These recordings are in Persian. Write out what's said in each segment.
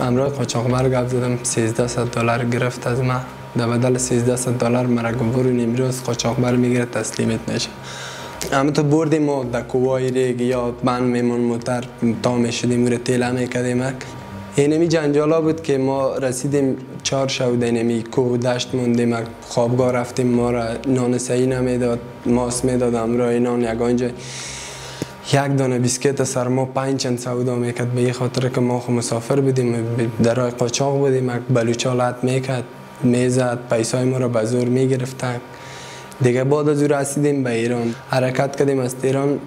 امروز قاچاقبر گفت زدم 1300 دلار گرفت از ما در بدل 1300 دلار مرا برو امروز قاچاقبر می‌گیره تسلیمت میشه اما تو بردیم ما در کوای ریگ یا میمون موتر تا می‌شدیم رو تیله میکدیم اینمی جنجالا بود که ما رسیدیم چهار شو دینمی کوه دشت موندیم خوابگاه رفتیم ما را نان سعی نمی‌داد ماس می‌داد امرای نان یگانجا یک دانه بیسکت سر ما پنج چند سودا می‌کرد. به خاطر که ما خو مسافر بودیم در قاچاق بودیم بلوچا لط می‌کرد می‌زد پیسای ما را به زور می‌گرفتن دیگه بعد از او رسیدیم به ایران. حرکت کردیم از ایران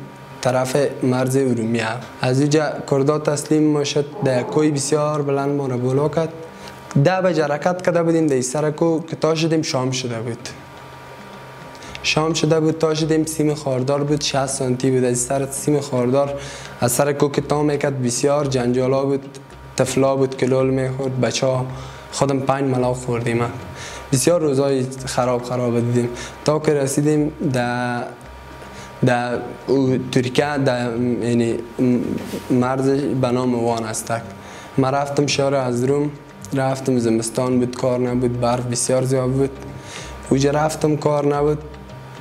طرف مرز ارومیه. از اینجا کردا تسلیم ما شد. در کوی بسیار بلند ما را بولا کرد. ده بجه حرکت کرده بودیم در سر کو که تا شدیم شام شده بود. شام شده بود تا شدیم سیم خاردار بود 60 سانتی بود. از سر سیم خاردار از سر کو که تا می‌کرد. بسیار جنجالا بود تفلا بود کلول می‌خورد. بچه خودم پنج ملاق خوردیم. بسیار روزای خراب خراب دیدیم. تا که رسیدیم در در ترکیه در یعنی مرز به نام وان است. ما رفتم شهر از روم رفتم زمستان بود کار نبود برف بسیار زیاد بود. اوجا رفتم کار نبود.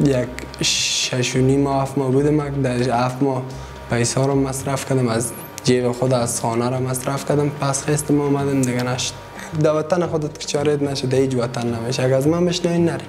یک شش و نیم هفت ماه بودم در هفت ماه پیسه رو مصرف کردم از جیب خود از خانه را مصرف کردم. پس خستم آمدم دیگه نشد. در وطن خودت که نشد هیچ وطن نمیشه. اگر از من بشنوین نری.